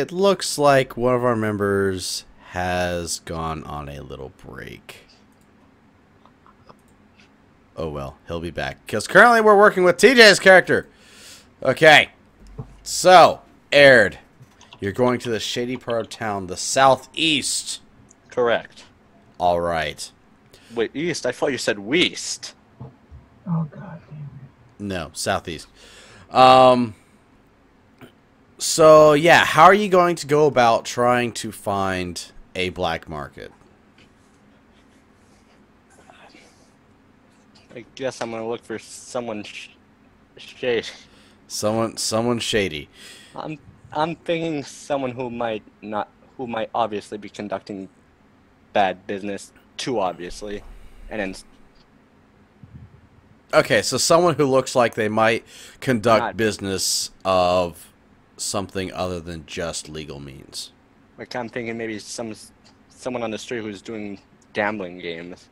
it looks like one of our members has gone on a little break. Oh well, he'll be back. Because currently we're working with TJ's character. Okay. So, Aird, you're going to the shady part of town, the southeast. Correct. All right. Wait, east? I thought you said west. Oh god damn it. No, southeast. Um. So yeah, how are you going to go about trying to find a black market? I guess I'm gonna look for someone sh- shady. Someone, someone shady. I'm I'm thinking someone who might not who might obviously be conducting bad business too obviously, and then Okay, so someone who looks like they might conduct business of something other than just legal means. like I'm thinking maybe some someone on the street who's doing gambling games.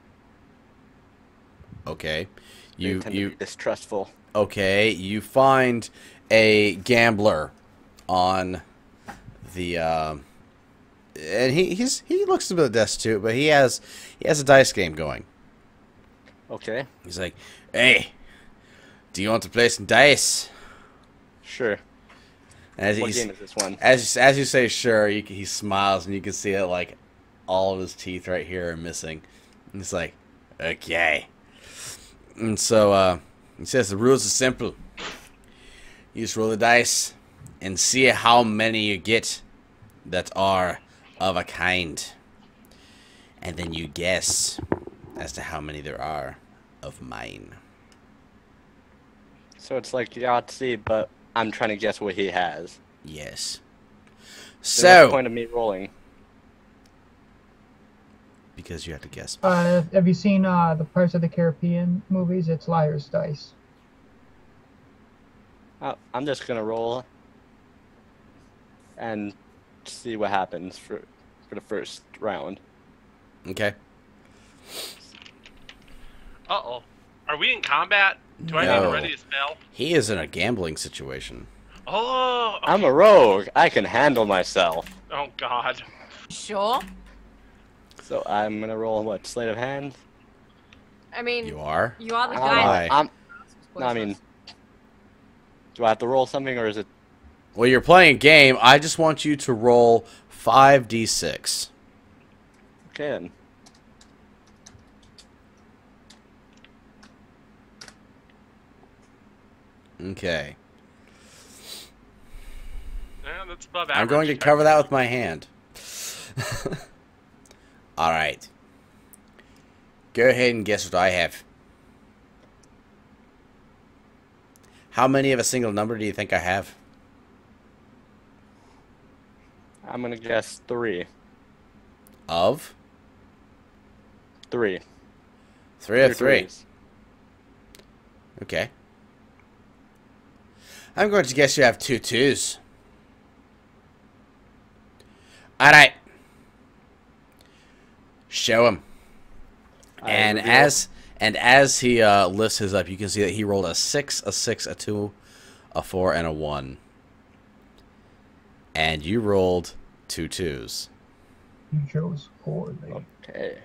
Okay, you you be distrustful. okay, you find a gambler on the um and he he's he looks a bit destitute, but he has he has a dice game going. Okay, He's like, "Hey, do you want to play some dice?" sure. As What game is this one? as as you say, sure, you, he smiles and you can see it like all of his teeth right here are missing. And it's like, okay. And so uh, he says the rules are simple. You just roll the dice and see how many you get that are of a kind, and then you guess as to how many there are of mine. So it's like Yahtzee, but I'm trying to guess what he has. Yes. Then what's the So, point of me rolling? because you have to guess. Uh, have you seen uh, the Pirates of the Caribbean movies? It's Liar's Dice. Uh, I'm just gonna roll and see what happens for for the first round. Okay. Uh oh. Are we in combat? Do I need No. to ready a spell? He is in a gambling situation. Oh. I'm a rogue. I can handle myself. Oh God. Sure. So I'm gonna roll what sleight of hand. I mean, You are? you are the I'm- guy. I'm, no, I mean, do I have to roll something or is it? Well, you're playing a game. I just want you to roll 5d6. Okay then. Okay. Yeah, that's above average. I'm going to cover that with my hand. All right. Go ahead and guess what I have. How many of a single number do you think I have? I'm gonna guess three. Of? Three. Three of three. threes. Okay. I'm going to guess you have two twos. Alright. Show him. I and reveal- as and as he uh, lifts his up, you can see that he rolled a six, a six, a two, a four, and a one. And you rolled two twos. You chose poorly. Okay.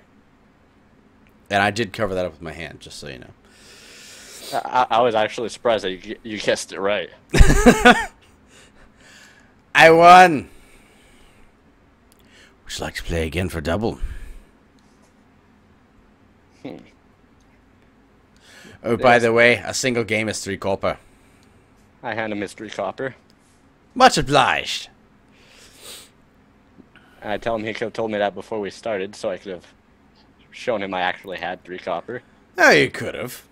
And I did cover that up with my hand, just so you know. I, I was actually surprised that you you guessed it right. I won. Would you like to play again for double? Hmm. Oh, by the way, a single game is three copper. I hand a mystery copper. Much obliged. I tell him he could have told me that before we started, so I could have shown him I actually had three copper. Oh, you could have.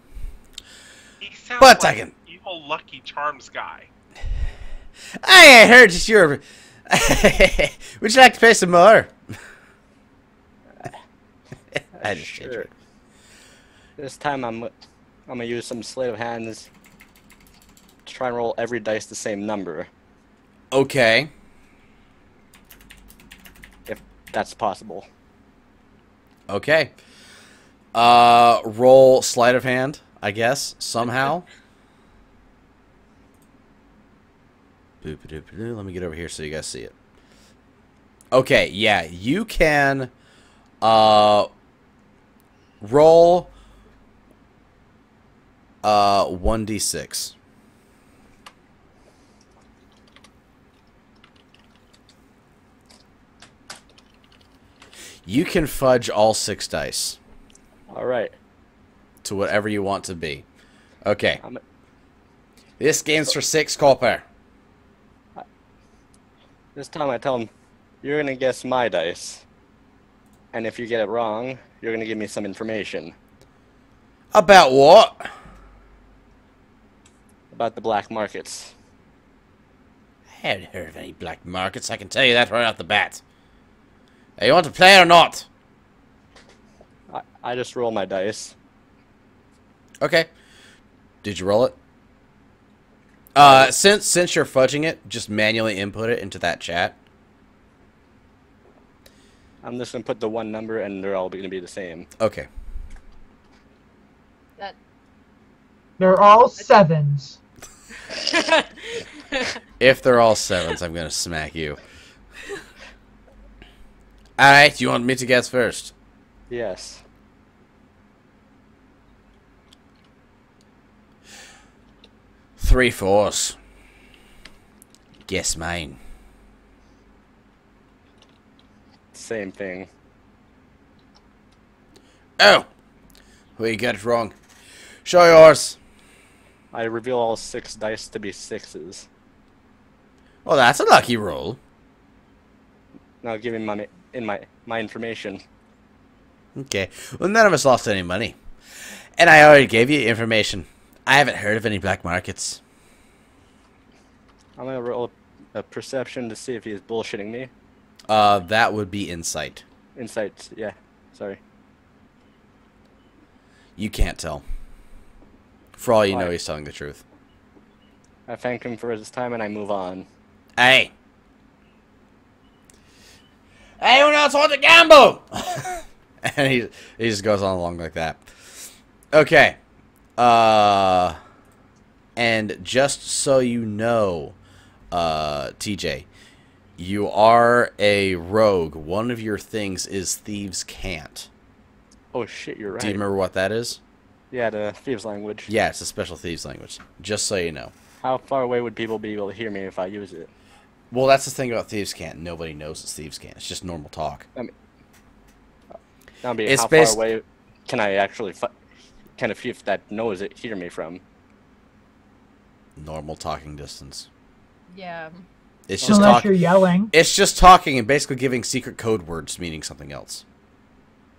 He sounds But like I can- an evil Lucky Charms guy. I heard that you're. Would you like to pay some more? I just. Sure. This time I'm I'm gonna use some sleight of hands to try and roll every dice the same number, Okay. if that's possible. Okay. Uh, roll sleight of hand, I guess, somehow. Let me get over here so you guys see it. Okay, yeah, you can uh roll uh 1d6. You can fudge all six dice All right. To whatever you want to be. Okay. This game's for six copper. this time I tell him, you're gonna guess my dice, and if you get it wrong, you're gonna give me some information About what? about the black markets. I haven't heard of any black markets, I can tell you that right off the bat. Hey, you want to play or not? I, I just roll my dice. Okay. Did you roll it? Uh, since since you're fudging it, just manually input it into that chat. I'm just gonna put the one number, and they're all gonna be the same. Okay. That. They're all sevens. If they're all sevens, I'm gonna smack you. Alright, you want me to guess first? Yes. Three fours. Guess mine. Same thing. Oh! We got it wrong. Show yours. I reveal all six dice to be sixes. Well, that's a lucky roll. Now give me my in my my information. Okay. Well, none of us lost any money. And I already gave you information. I haven't heard of any black markets. I'm gonna roll a perception to see if he's bullshitting me. Uh, that would be insight. Insight, yeah. Sorry. You can't tell. For all you know, he's telling the truth. I thank him for his time and I move on. Hey! Anyone else want to gamble? and he, he just goes on along like that. Okay. Uh, and just so you know, uh, TJ, you are a rogue. One of your things is thieves' cant. Oh shit, you're right. Do you remember what that is? Yeah, the thieves language. Yeah, it's a special thieves language. Just so you know. How far away would people be able to hear me if I use it? Well, that's the thing about thieves' cant. Nobody knows it's thieves' cant. It's just normal talk. Now, be It's how based- far away can I actually can a thief that knows it hear me from? Normal talking distance. Yeah. It's just Unless talk. you're yelling. It's just talking and basically giving secret code words meaning something else.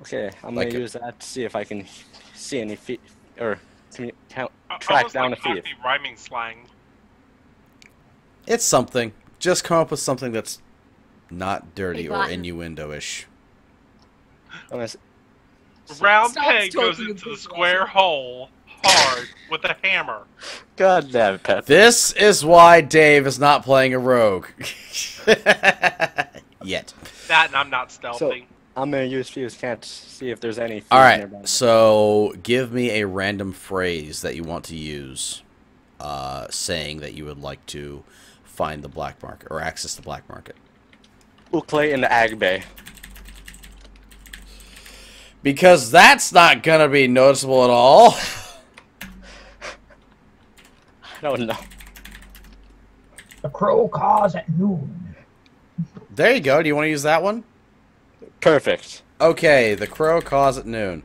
Okay, I'm Like gonna it- use that to see if I can see any feet or commu- count, Uh, track almost down like a thief. Cockney rhyming slang. It's something. Just come up with something that's not dirty or Latin. innuendo-ish. I'm gonna s- Round Stop peg goes talking into the about square Russell. hole hard with a hammer. God damn it, Pep. This is why Dave is not playing a rogue. Yet. That and I'm not stealthing. I'm gonna use fuse can't see if there's any. All right. nearby. So give me a random phrase that you want to use, uh, saying that you would like to find the black market or access the black market. Ukle in the Ag Bay. Because that's not gonna be noticeable at all. I don't know. The crow caws at noon. There you go. Do you want to use that one? Perfect. Okay, the crow caws at noon.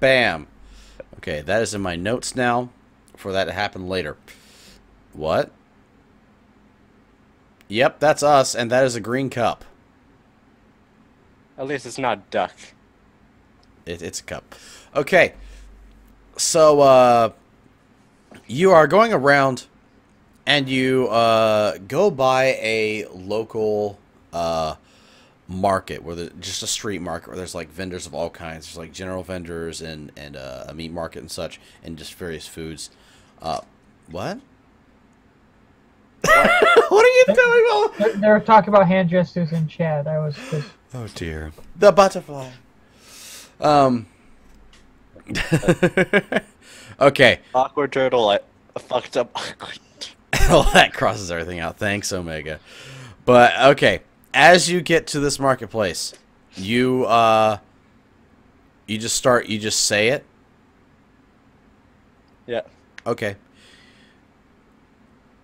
Bam. Okay, that is in my notes now for that to happen later. What? Yep, that's us, and that is a green cup. At least it's not duck. It, it's a cup. Okay. So, uh, you are going around and you, uh, go by a local, uh, market where there's just a street market where there's like vendors of all kinds. There's like general vendors and, and, uh, a meat market and such and just various foods. Uh, what? what are you doing? Mom? They're, they're talking about hand gestures in chat. I was just Oh dear. The butterfly. Um. okay. Awkward turtle. I fucked up. well, that crosses everything out. Thanks, Omega. But okay, as you get to this marketplace, you uh, you just start. You just say it. Yeah. Okay.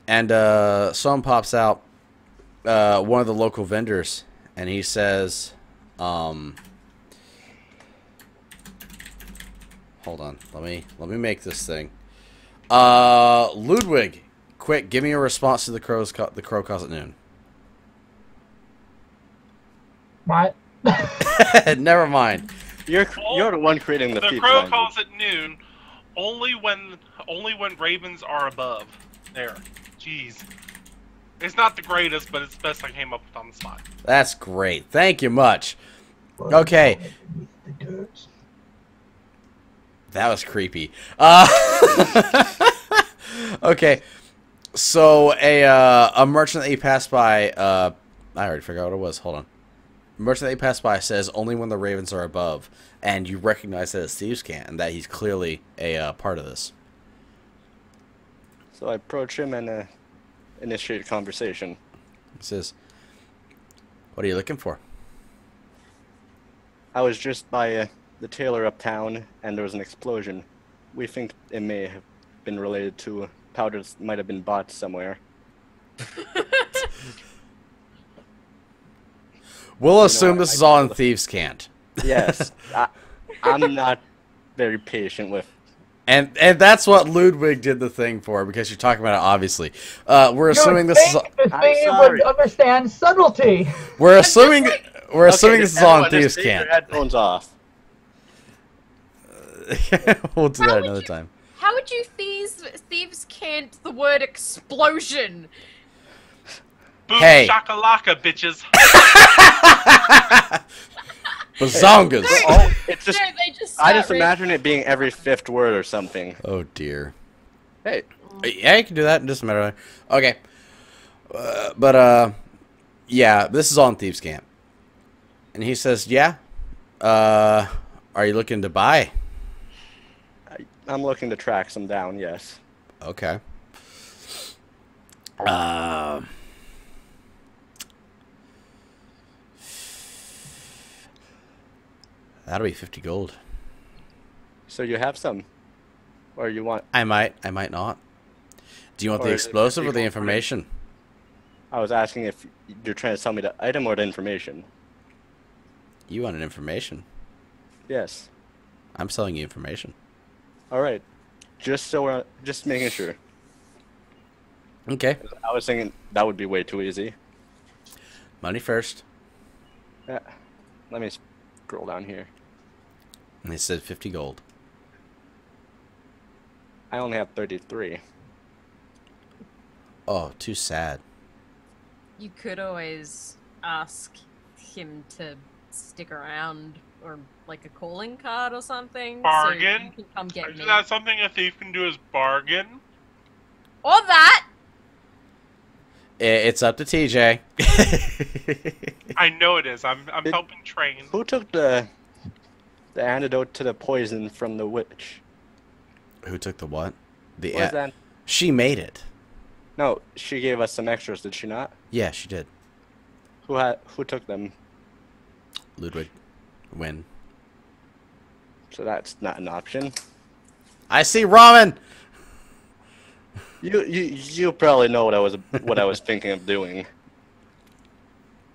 And uh, someone pops out, uh, one of the local vendors, and he says, um, "Hold on, let me let me make this thing." Uh, Ludwig, quick, give me a response to the crows. Co- the crow calls at noon. What? Never mind. You're you're the one creating the, The feed crow language. calls at noon, only when only when ravens are above. There, jeez. It's not the greatest, but it's the best I came up with on the spot. That's great. Thank you much. Okay. That was creepy. Uh, okay, so a uh, a merchant that you pass by, uh, I already forgot what it was. Hold on. Merchant that you pass by says only when the ravens are above, and you recognize that it's Thieves' Cant and that he's clearly a uh, part of this. So I approach him and uh, initiate a conversation. He says, "What are you looking for?" I was just by uh, the tailor uptown, and there was an explosion. We think it may have been related to powders might have been bought somewhere. We'll assume I- this I is all in told- Thieves' Cant. Yes, I, I'm not very patient with. And and that's what Ludwig did the thing for because you're talking about it obviously. Uh, we're assuming this is think the I'm thing would understand subtlety. we're assuming we're assuming Okay, this is all in everyone, just Thieves' take Cant. your headphones off. we'll do How that another you- time. How would you thieves thieves' cant the word explosion? Boom Hey. shakalaka, bitches. Bazongas. Oh, it's just. No, they just I just start imagine it being every fifth word or something. Oh dear. Hey, Yeah, you can do that. It doesn't matter. Okay. Uh, but uh, yeah, this is all in Thieves' Cant. And he says, "Yeah. Uh, are you looking to buy?" I'm looking to track some down. Yes. Okay. Um. That'll be fifty gold. So you have some, or you want? I might. I might not. Do you want the Or it explosive or the gold for it? information? I was asking if you're trying to sell me the item or the information. You wanted information. Yes. I'm selling you information. All right. Just so we're just making sure. Okay. I was thinking that would be way too easy. Money first. Yeah. Let me scroll down here. And they said 50 gold. I only have 33. Oh, too sad. You could always ask him to stick around or like a calling card or something. Bargain? So you can come get Is me. that something a thief can do is bargain? Or that! It's up to TJ. I know it is. I'm I'm Did- helping train. Who took the the antidote to the poison from the witch? Who took the what? The What is a- that? She made it. No, she gave us some extras, did she not? Yeah, she did. Who had who took them? Ludwig. Win. So that's not an option. I see ramen. You you you probably know what I was what I was thinking of doing.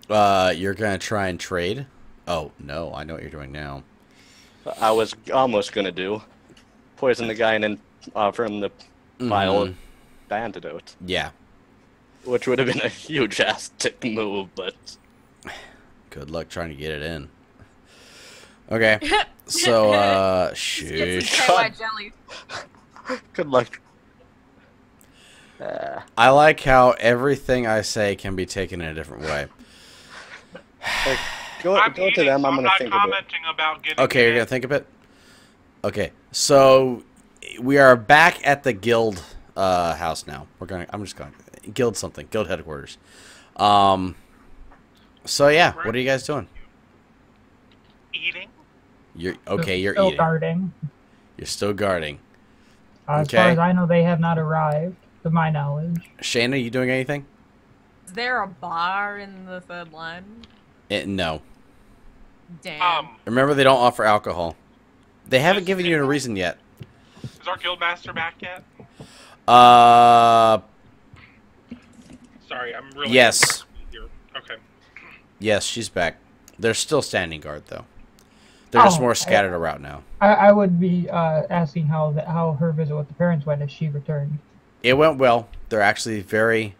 Uh, you're gonna try and trade? Oh no, I know what you're doing now. I was almost gonna do poison the guy and then offer him the vial Mhm. of antidote, Yeah. which would have been a huge ass tick move, but Good luck trying to get it in. Okay. So uh, shoot. some good luck. Uh, I like how everything I say can be taken in a different way. like, go I'm go to them. so I'm gonna not think of it. commenting about getting. Okay, you're gonna think of it. Okay, so we are back at the guild uh, house now. We're going. I'm just going to guild something. Guild headquarters. Um. So yeah, what are you guys doing? Eating. You're okay. You're Still eating. guarding. You're still guarding. Uh, As Okay. far as I know, they have not arrived, to my knowledge. Shayna, are you doing anything? Is there a bar in the third line? Eh, no. Damn. Um, Remember, they don't offer alcohol. They haven't given you a reason yet. is our guildmaster back yet? Uh, Sorry, I'm really Yes. Here. Okay. yes, she's back. They're still standing guard though. They're just Oh, more I- scattered around now. I, I would be uh, asking how the, how her visit with the parents went if she returned. It went well. They're actually very,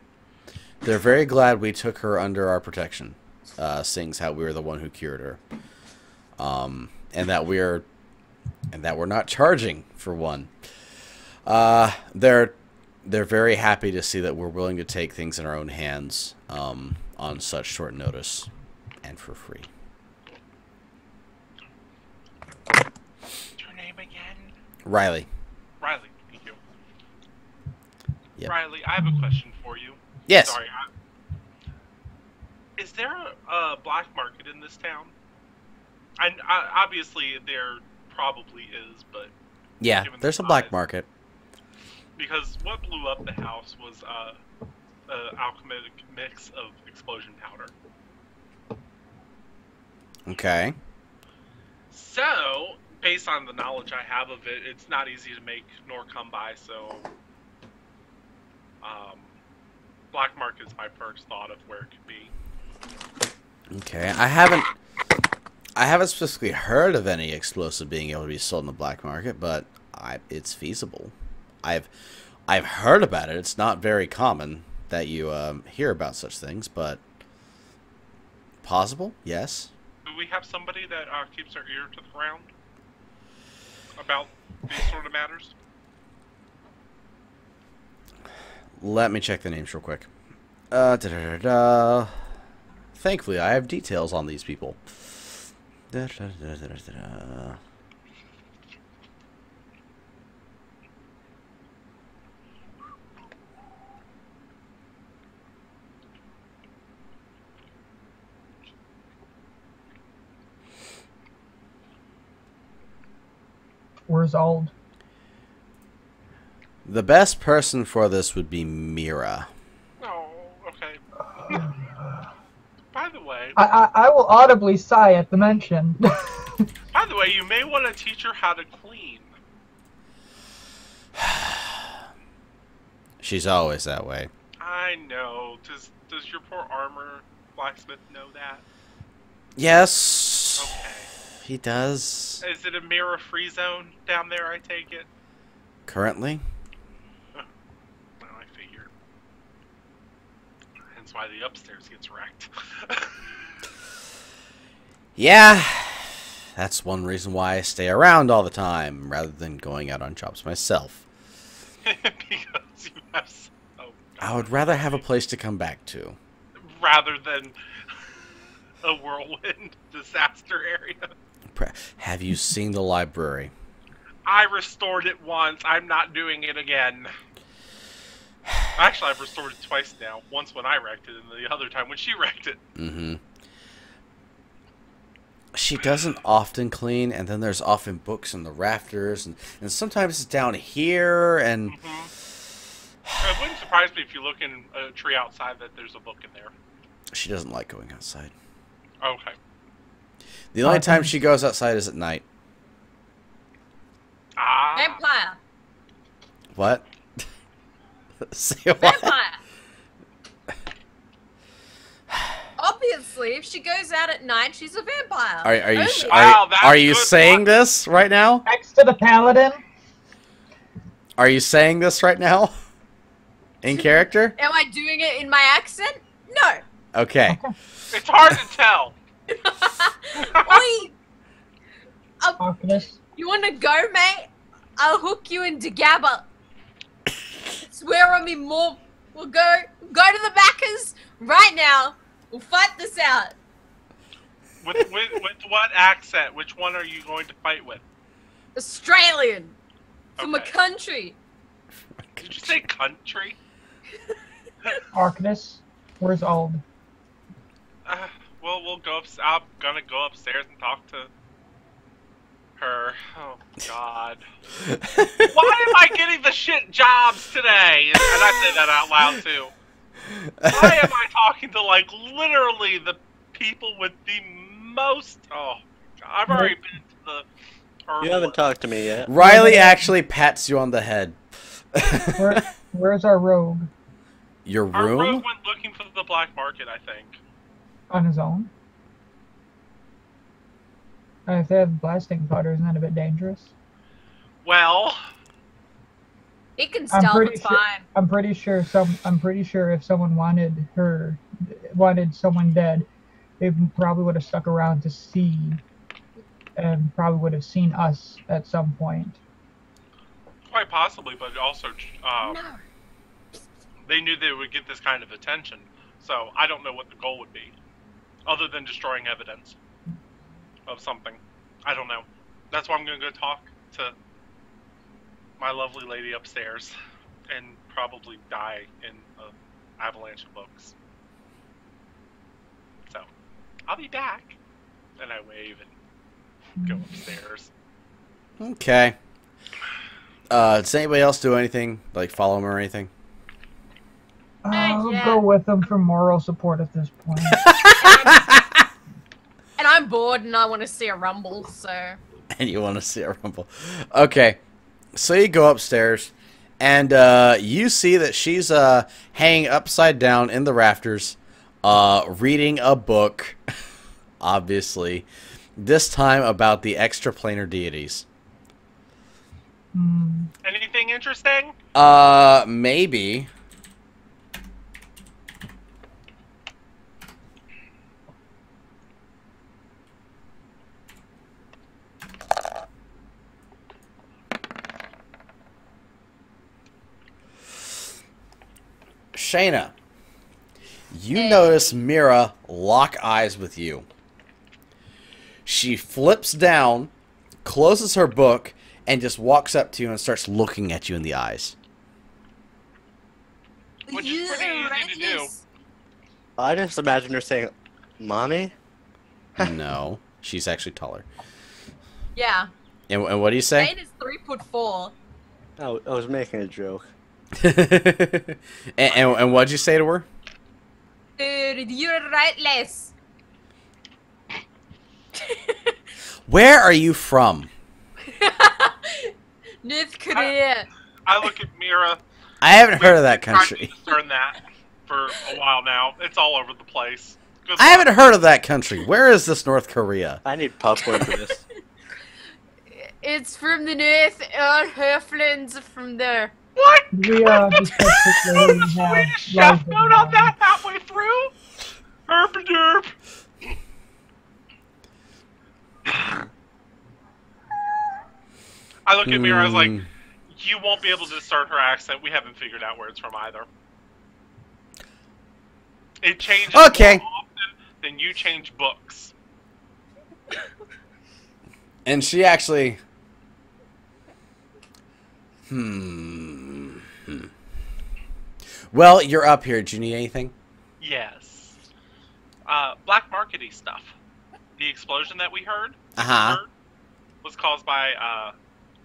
they're very glad we took her under our protection, uh, seeing how we were the one who cured her, um, and that we're, and that we're not charging for one. Uh, they're, they're very happy to see that we're willing to take things in our own hands, um, on such short notice, and for free. What's your name again? Riley. Riley. Thank you. Yep. Riley, I have a question for you. Yes. Sorry. I... Is there a, a black market in this town? And uh, obviously there probably is, but Yeah. given the There's a black market. because what blew up the house was uh, a alchemic mix of explosion powder. Okay. So, based on the knowledge I have of it, it's not easy to make nor come by. So, um, black market is my first thought of where it could be. Okay, I haven't I haven't specifically heard of any explosive being able to be sold in the black market, but I it's feasible. I've I've heard about it. It's not very common that you um, hear about such things, but possible, yes. Do we have somebody that uh, keeps their ear to the ground about these sort of matters? Let me check the names real quick. Uh, da, da, da. Thankfully, I have details on these people. Where's Ald? The best person for this would be Mira. Oh, okay. By the way, I, I I will audibly sigh at the mention. by the way, you may want to teach her how to clean. She's always that way. I know. Does does your poor armor blacksmith know that? Yes, Okay. He does. Is it a Mira free zone down there? I take it. Currently, Well, I figured. Hence why the upstairs gets wrecked. yeah. That's one reason why I stay around all the time rather than going out on jobs myself. because you have. s- Oh, I would rather have a place to come back to. rather than a whirlwind disaster area. Pre- Have you seen the library? I restored it once. I'm not doing it again. Actually, I've restored it twice now. Once when I wrecked it, and the other time when she wrecked it. Mm-hmm. She doesn't often clean, and then there's often books in the rafters, and, and sometimes it's down here, and It wouldn't surprise me if you look in a tree outside that there's a book in there. she doesn't like going outside. Okay. The only Uh, time she goes outside is at night. Ah. Vampire! What? Say what? Vampire! Obviously, if she goes out at night, she's a vampire. Are, are you sh- Only- Wow, are, are you saying luck. this right now? Next to the paladin. Are you saying this right now? In character? Am I doing it in my accent? No. Okay. It's hard to tell. Oi! Uh, you wanna go, mate? I'll hook you into Gabba. Swear on me more. We'll go go to the backers right now. We'll fight this out. With, with, with what accent? Which one are you going to fight with? Australian. From a country. Did you say country? Arcanus. Where's Ald? Uh, well, we'll go up. I'm gonna go upstairs and talk to her. Oh God! Why am I getting the shit jobs today? And I say that out loud too. Why am I talking to like literally the people with the most? Oh, I've already been to the. You haven't talked to me yet. Riley actually pats you on the head. Where, where's our rogue Your room? Our rogue room? went looking for the black market, I think. On his own? And if they have blasting powder, isn't that a bit dangerous? Well, It can I'm stealth. pretty It's sure- fine. I'm pretty sure some. I'm pretty sure if someone wanted her, wanted someone dead, they probably would have stuck around to see, and probably would have seen us at some point. quite possibly, but also uh, No. they knew they would get this kind of attention. So I don't know what the goal would be, other than destroying evidence of something. I don't know. That's why I'm gonna go talk to my lovely lady upstairs, and probably die in an avalanche of books. So I'll be back. And I wave and go upstairs. Okay. Uh, does anybody else do anything? Like follow him or anything? I'll yeah. go with them for moral support at this point. And I'm bored and I want to see a rumble, so. and you want to see a rumble. Okay. So you go upstairs and uh, you see that she's uh, hanging upside down in the rafters, uh, reading a book, obviously, this time about the extraplanar deities. Hmm. Anything interesting? Uh, maybe. Shayna, you Hey. notice Mira lock eyes with you. She flips down, closes her book, and just walks up to you and starts looking at you in the eyes. Which is pretty Yeah, easy to do. I just imagine her saying, "Mommy." no, she's actually taller. Yeah. And, and what do you say? Jane is three foot four. Oh, I was making a joke. and, and, and what'd you say to her? Dude, you're rightless. Where are you from? North Korea. I look at Mira. I haven't heard of that country. discern that for a while now. It's all over the place. Good I luck. haven't heard of that country. Where is this North Korea? I need popcorn for this. It's from the north. Our Herflins are from there. What? We discussed this Throw later. the We have Swedish chef live note on that halfway through. Herp derp. I look at Mira. I was like, Mm, "You won't be able to discern her accent. We haven't figured out where it's from either. It changes Okay. more often than you change books." and she actually. Hmm. Well, you're up here. Do you need anything? Yes. Uh, black markety stuff. The explosion that we heard, Uh huh. heard was caused by uh,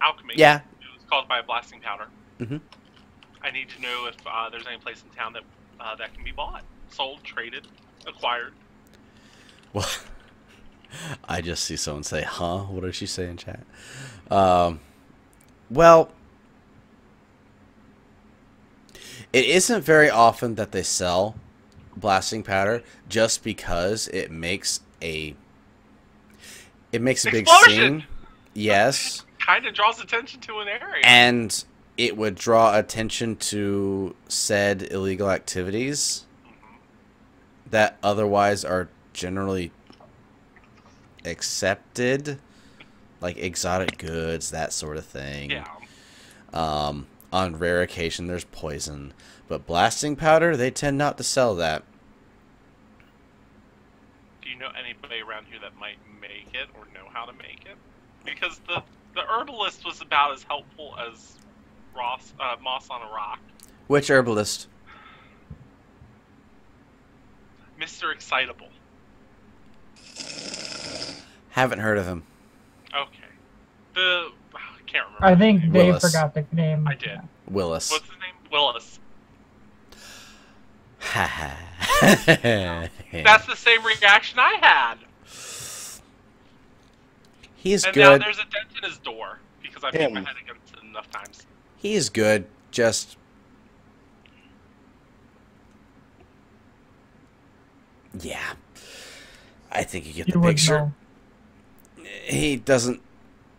alchemy. Yeah. It was caused by a blasting powder. Mhm. I need to know if uh, there's any place in town that uh, that can be bought, sold, traded, acquired. Well, I just see someone say, "Huh?" What did she say in chat? Um, well, it isn't very often that they sell blasting powder, just because it makes a it makes a big Explosion! scene. Yes, Kind of draws attention to an area. and it would draw attention to said illegal activities that otherwise are generally accepted like exotic goods that sort of thing yeah. um, on rare occasion there's poison but blasting powder they tend not to sell that Do you know anybody around here that might make it or know how to make it? Because the the herbalist was about as helpful as Ross uh, Moss on a Rock. which herbalist Mr. Excitable. haven't heard of him Okay. The can't remember. I think name. Dave Willis. forgot the name. I did. willis What's his name? Willis. That's the same reaction I had. He's good. and now there's a dent in his door because I beat my head against it enough times. He's good. Just yeah. I think you get You the picture. know. He doesn't.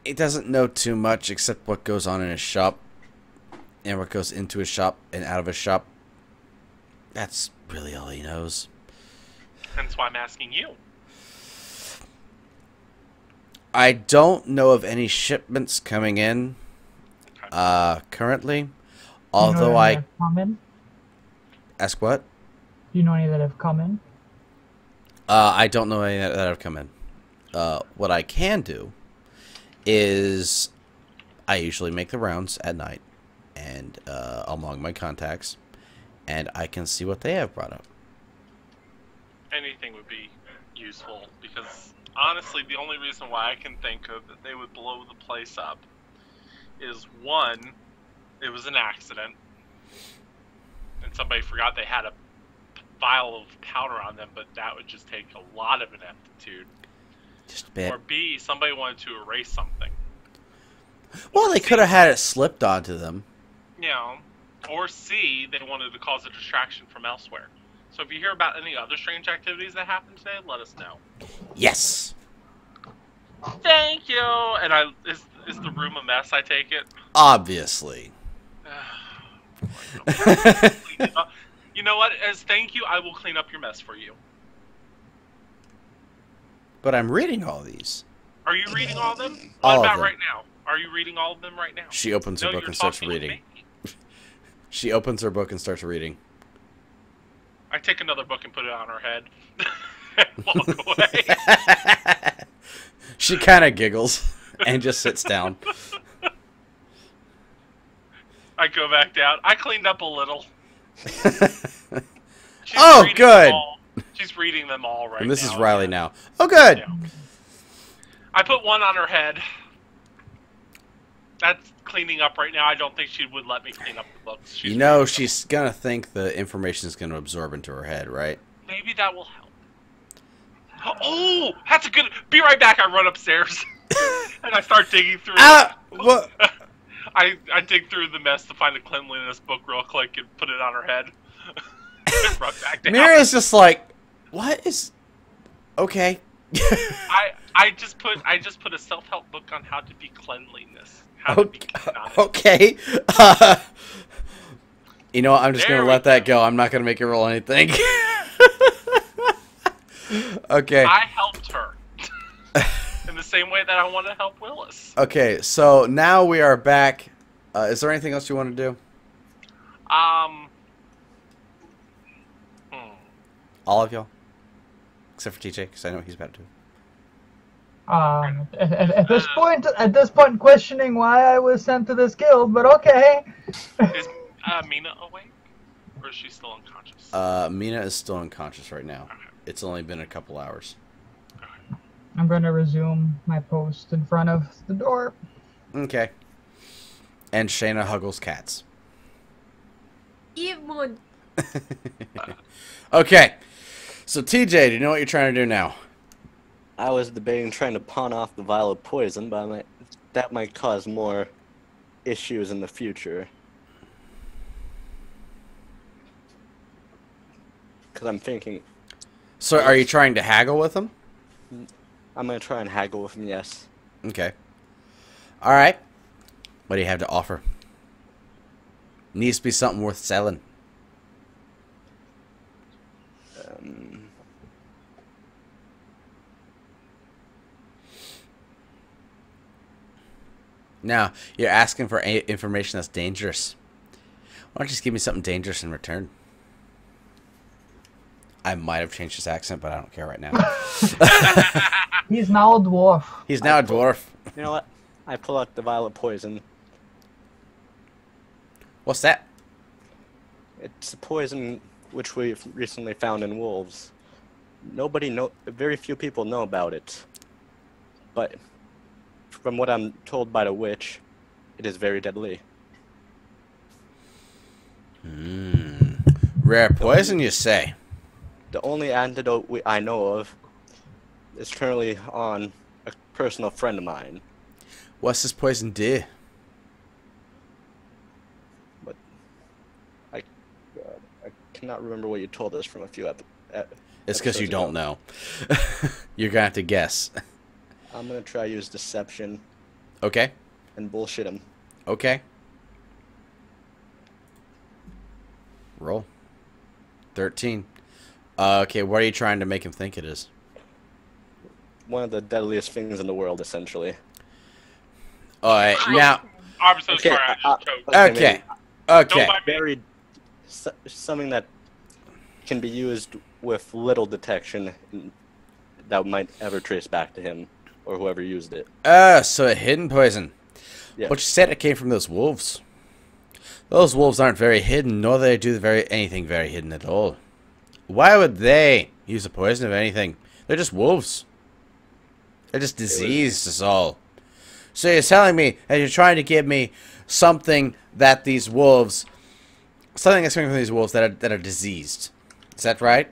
He doesn't know too much except what goes on in his shop, and what goes into his shop and out of his shop. That's really all he knows. Hence why I'm asking you. I don't know of any shipments coming in uh, currently. You know Although any I that have come in? ask what? Do you know any that have come in? Uh, I don't know any that, that have come in. Uh, what I can do is I usually make the rounds at night and uh, among my contacts, and I can see what they have brought up. Anything would be useful because honestly, the only reason why I can think of that they would blow the place up is one, it was an accident, and somebody forgot they had a vial of powder on them, but that would just take a lot of an aptitude. Just a bit. Or B, somebody wanted to erase something. Well, they could have had it slipped onto them. You know, or C, they wanted to cause a distraction from elsewhere. So if you hear about any other strange activities that happened today, let us know. Yes. Thank you. And I is is the room a mess? I take it. Obviously. Clean it up. you know what? As thank you, I will clean up your mess for you. But I'm reading all these. Are you reading all of them? What All of about them. right now? Are you reading all of them right now? She opens her book and starts reading. She opens her book and starts reading. I take another book and put it on her head. walk away. she kind of giggles and just sits down. I go back down. I cleaned up a little. Oh, good. all. She's reading them all right and this now. is Riley now. Oh, good. Yeah. I put one on her head. That's cleaning up right now. I don't think she would let me clean up the books. She's You know, she's gonna think the information is gonna absorb into her head, right? Maybe that will help. Oh, that's a good. Be right back. I run upstairs and I start digging through. Ah, what? I I dig through the mess to find a cleanliness book real quick and put it on her head. and run back down. Mira's just like, what is? Okay. I I just put I just put a self help book on how to be cleanliness. How to be okay. clean on it. okay. Uh, you know what? I'm just There gonna let that go. I'm not gonna make her roll anything. okay. I helped her in the same way that I want to help Willis. Okay. So now we are back. Uh, is there anything else you want to do? Um. Hmm. All of y'all, except for TJ, because I know what he's about to. Um, at, at, at this point, at this point, questioning why I was sent to this guild, but okay. Is uh, Mina awake, or is she still unconscious? Uh, Mina is still unconscious right now. Okay. It's only been a couple hours. I'm going to resume my post in front of the door. Okay. And Shayna huggles cats. Even okay. So TJ, do you know what you're trying to do now? I was debating trying to pawn off the vial of poison, but I might, that might cause more issues in the future. Because I'm thinking So are you trying to haggle with him? I'm gonna try and haggle with him. Yes. Okay. All right. What do you have to offer? Needs to be something worth selling. Um, Now, you're asking for information that's dangerous. Why don't you just give me something dangerous in return? I might have changed his accent, but I don't care right now. He's now a dwarf. He's now a dwarf. you know what? I pull out the vial of poison. What's that? It's a poison which we've recently found in wolves. Nobody know. Very few people know about it. But from what I'm told by the witch, it is very deadly. Hmm. Rare poison, you say? The only antidote we, I know of is currently on a personal friend of mine. What's this poison do? God, I I cannot remember what you told us from a few ep- ep- It's because you don't know. You're gonna have to guess. I'm gonna try use deception Okay. and bullshit him. Okay. Roll. 13. Uh, okay, what are you trying to make him think it is? One of the deadliest things in the world, essentially. Alright, now. I'm so Okay, sorry. I uh. Okay, Okay. maybe Okay. Don't bite me. Very so- something that can be used with little detection that might ever trace back to him or whoever used it. Uh, so a hidden poison. Yeah. But you said it came from those wolves. Those wolves aren't very hidden, nor do they do very anything very hidden at all. Why would they use a poison of anything? They're just wolves. They're just diseased, is all. So you're telling me that you're trying to give me something that these wolves, something that's coming from these wolves that are that are diseased. Is that right?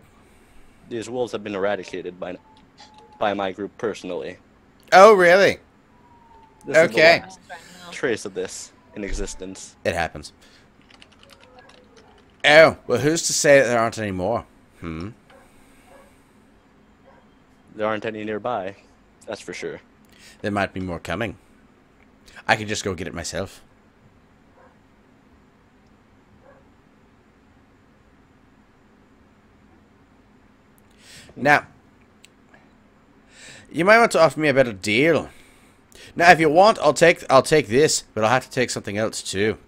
These wolves have been eradicated by by my group personally. Oh, really? This Okay. trace of this in existence. It happens. Oh, well, who's to say that there aren't any more? Hmm. There aren't any nearby. That's for sure. There might be more coming. I could just go get it myself. Now, you might want to offer me a better deal. Now, if you want, I'll take I'll take this, but I'll have to take something else too.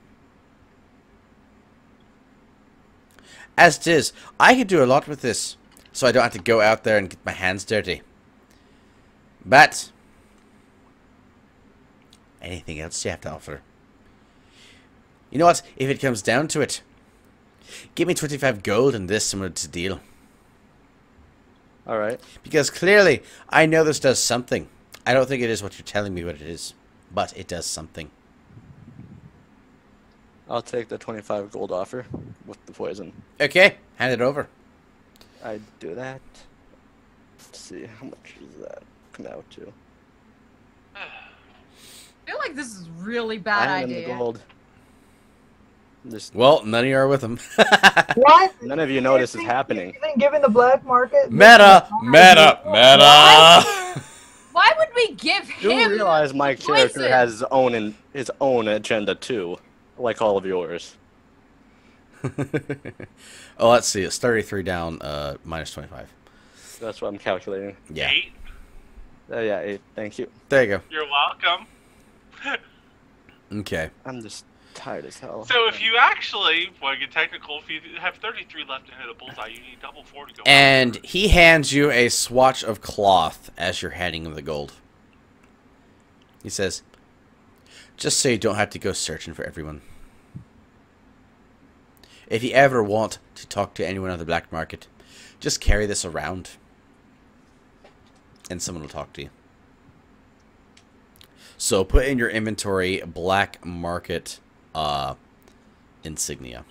As it is, I could do a lot with this, so I don't have to go out there and get my hands dirty. But anything else you have to offer? You know what? If it comes down to it, give me 25 gold and this and it's a deal. Alright. Because clearly, I know this does something. I don't think it is what you're telling me what it is, but it does something. I'll take the 25 gold offer with the poison. Okay, hand it over. I do that. Let's see, how much does that come out to? I feel like this is really bad I am the idea. gold. Just, Well, none of you are with him. What? none of you know this is happening. You think given the black market? meta, meta, meta. Why would we give him? You him? realize my character poison? has his own in, his own agenda too, like all of yours. oh, let's see. It's 33 down, uh, minus 25. That's what I'm calculating. Yeah. Eight. Uh, yeah, eight. Thank you. There you go. You're welcome. Okay. I'm just tired as hell. So if you actually want to get technical, if you have 33 left to hit a bullseye, you need double four to go. And he hands you a swatch of cloth as you're handing him the gold. He says, just so you don't have to go searching for everyone. If you ever want to talk to anyone on the black market, just carry this around. And someone will talk to you. So put in your inventory black market uh, insignia.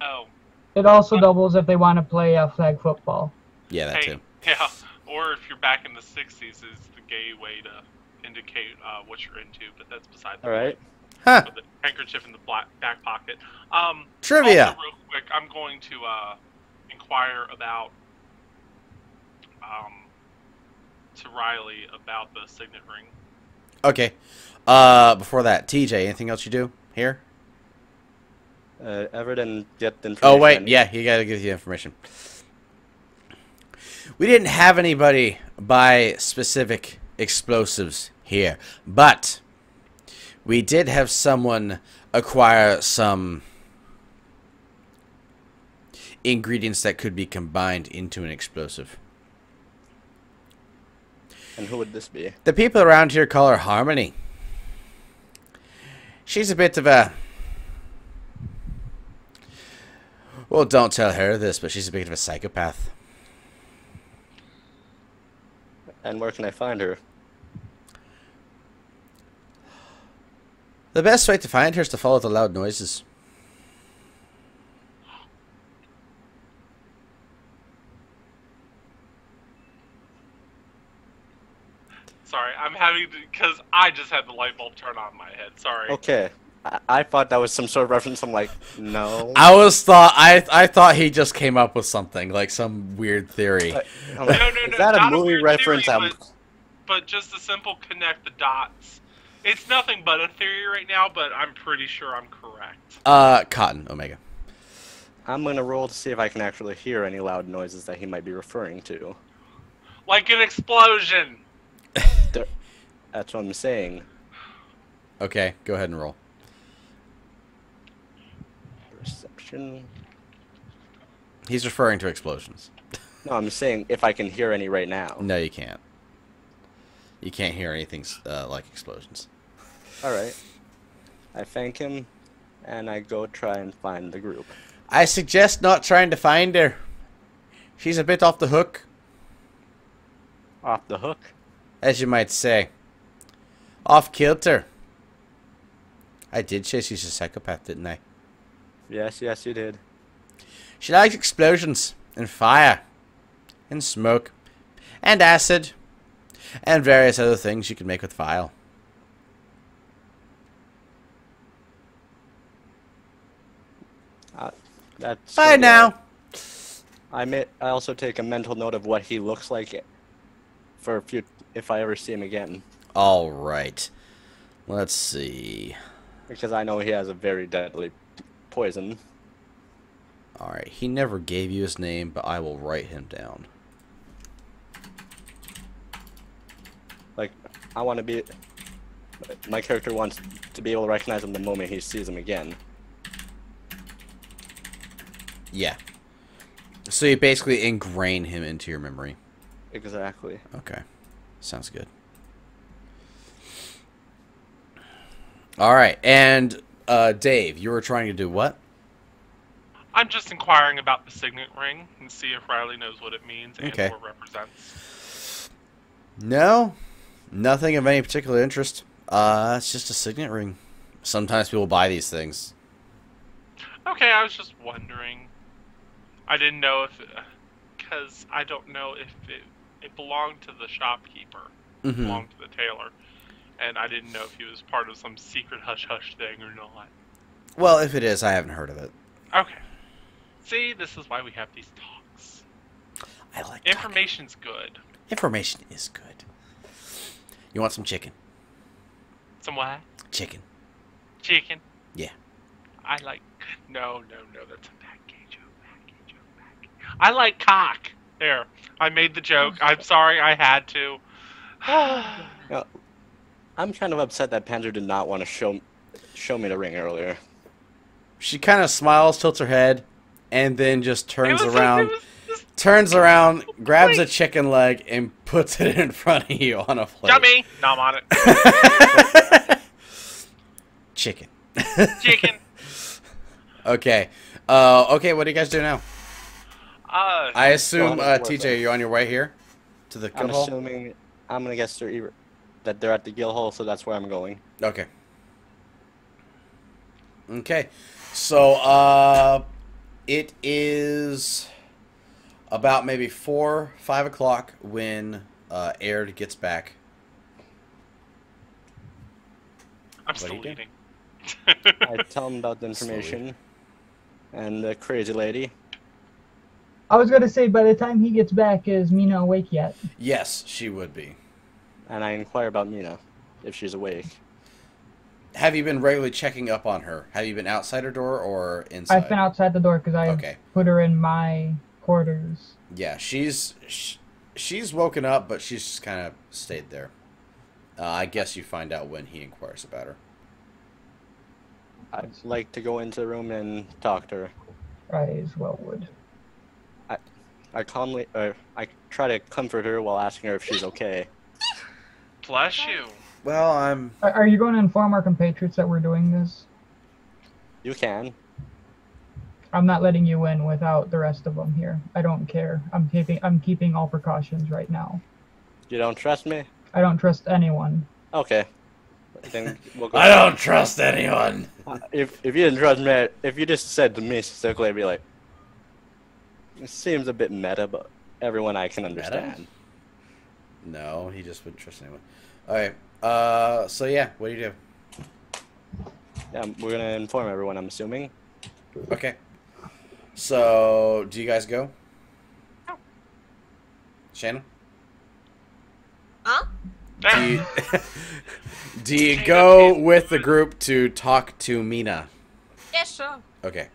Oh, It also doubles if they want to play uh, flag football. Yeah, that hey, too. yeah. Or if you're back in the 60s, is the gay way to indicate uh, what you're into. But that's beside the All right. Huh. With the handkerchief in the black back pocket. Um, Trivia. Also, real quick, I'm going to uh, inquire about um, to Riley about the signet ring. Okay. Uh, before that, TJ, anything else you do here? Uh, Everett and get the information. Oh wait, yeah, he got to give you information. We didn't have anybody buy specific explosives here, but we did have someone acquire some ingredients that could be combined into an explosive. And who would this be? The people around here call her Harmony. She's a bit of a. Well, don't tell her this, but she's a bit of a psychopath. And where can I find her? The best way to find her is to follow the loud noises. Sorry, I'm having because I just had the light bulb turn on my head. Sorry. Okay. I, I thought that was some sort of reference. I'm like, no. I was thought I I thought he just came up with something like some weird theory. But- I'm No, no, is that a not movie weird reference? Theory, I'm, but, but just a simple connect the dots. It's nothing but a theory right now, but I'm pretty sure I'm correct. Uh, Cotton Omega. I'm gonna roll to see if I can actually hear any loud noises that he might be referring to. Like an explosion. That's what I'm saying. Okay, go ahead and roll. Perception. He's referring to explosions. No, I'm saying if I can hear any right now. No, you can't. You can't hear anything uh, like explosions. All right. I thank him, and I go try and find the group. I suggest not trying to find her. She's a bit off the hook, Off the hook. as you might say. Off kilter. I did say she's a psychopath, didn't I? Yes, yes, you did. She likes explosions and fire and smoke and acid and various other things you can make with file. Uh, that's. Bye now. I may. I also take a mental note of what he looks like, for a few, if I ever see him again, All right. Let's see. because I know he has a very deadly poison. All right. He never gave you his name, but I will write him down. Like, I want to be. My character wants to be able to recognize him the moment he sees him again. Yeah. So you basically ingrain him into your memory. Exactly. Okay. Sounds good. All right. And uh, Dave, you were trying to do what? I'm just inquiring about the signet ring and see if Riley knows what it means and Okay. or represents. No. Nothing of any particular interest. Uh, it's just a signet ring. Sometimes people buy these things. Okay, I was just wondering. I didn't know if, because I don't know if it it belonged to the shopkeeper, hmm belonged to the tailor, and I didn't know if he was part of some secret hush hush thing or not. Well, if it is, I haven't heard of it. Okay. See, this is why we have these talks. I like talking. Information's good. Information is good. You want some chicken? Some what? Chicken. Chicken. Yeah. I like. No, no, no. That's a bad gay joke. Bad gay joke. Bad gay. I like cock. There. I made the joke. I'm sorry. I had to. I'm kind of upset that Panzer did not want to show show me the ring earlier. She kind of smiles, tilts her head, and then just turns around. just turns around, grabs a chicken leg, and puts it in front of you on a plate. Dummy. No, I'm on it. chicken. Chicken. okay. Uh, okay, what do you guys do now? Uh, I assume, Go uh, on the floor, TJ, you're on your way here to the I'm guild hall? assuming I'm gonna guess they're either, that they're at the guild hall, so that's where I'm going. Okay. Okay. So, uh, it is about maybe four, five o'clock when uh, Aird gets back. I'm what still do eating. I tell him about the information and the crazy lady. I was gonna say by the time he gets back, is Mina awake yet? Yes, she would be. And I inquire about Mina, if she's awake. Have you been regularly checking up on her? Have you been outside her door or inside? I've been outside the door because I Okay. put her in my quarters. Yeah, she's sh- she's woken up, but she's just kind of stayed there. Uh, I guess you find out when he inquires about her. I'd like to go into the room and talk to her. I as well would. I, I calmly, uh, I try to comfort her while asking her if she's okay. Bless you. Well, I'm. Are, are you going to inform our compatriots that we're doing this? You can. I'm not letting you in without the rest of them here. I don't care. I'm keeping I'm keeping all precautions right now. You don't trust me? I don't trust anyone. Okay. Then we'll go. I don't trust anyone. If if you didn't trust me, if you just said to me specifically, I'd be like, it seems a bit meta, but everyone I can understand. No, he just wouldn't trust anyone. All right. Uh, so yeah, what do you do? Yeah, we're gonna inform everyone. I'm assuming. Okay. So, do you guys go? Shannon? Huh? Do you, do you go with the group to talk to Mina? Yeah, sure. Okay.